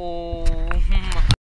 Oh.